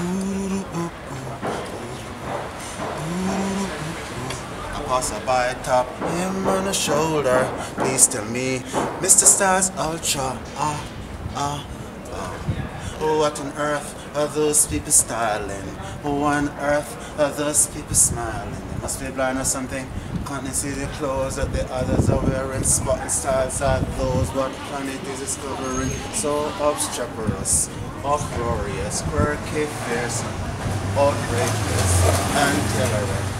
I pass by top him on the shoulder. Please tell me, Mr. Stars Ultra. Ah, ah, ah. Oh, what on earth are those people styling? Oh, on earth are those people smiling? They must be blind or something. Can't see the clothes that the others are wearing? Spotting styles are those what planet is discovering. So obstreperous, uproarious, quirky, fearsome, outrageous, and tolerant.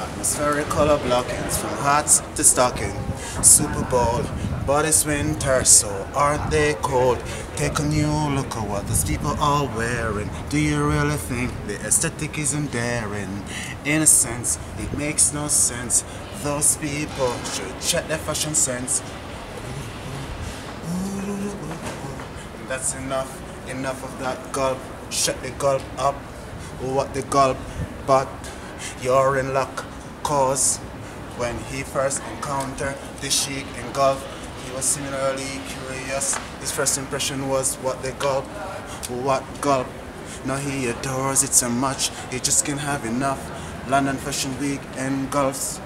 Atmospheric color blockings from hats to stocking. Super bold, bodies winter, so aren't they cold? Take a new look at what these people are wearing. Do you really think the aesthetic isn't daring? In a sense, it makes no sense. Those people should check their fashion sense. That's enough, enough of that gulp. Shut the gulp up. What the gulp, but you're in luck. Cause when he first encountered the sheik in Gulf, he was similarly curious. His first impression was what the gulp, what gulp. Now he adores it so much, he just can't have enough. London Fashion Week engulfs.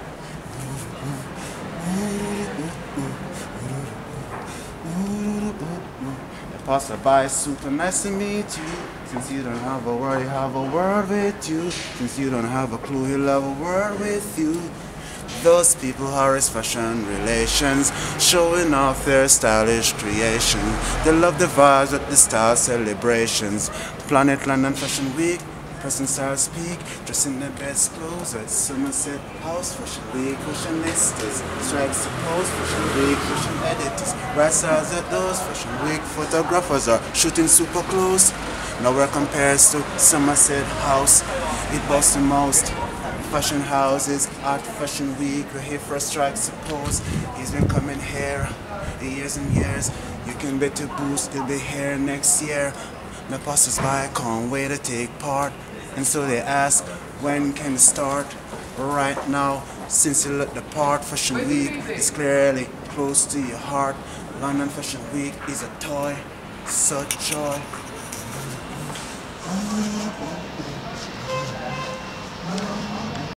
Passerby, super nice to meet you. Since you don't have a word, you have a word with you. Since you don't have a clue, he'll have a word with you. Those people his fashion relations, showing off their stylish creation. They love the vibes at the style celebrations. Planet London Fashion Week, person style speak, dressing their best clothes at Somerset House Fashion Week, fashionistas, strikes the pose, Fashion Week, fashion editors, writers at those Fashion Week, photographers are shooting super close. Nowhere compares to Somerset House, it boasts the most fashion houses, art fashion week, we're here for strikes pose. He's been coming here years and years. You can bet to boost, he'll be here next year. The passers-by can't wait to take part. And so they ask, when can it start? Right now, since you look the part, Fashion Week is clearly close to your heart. London Fashion Week is a toy, such joy.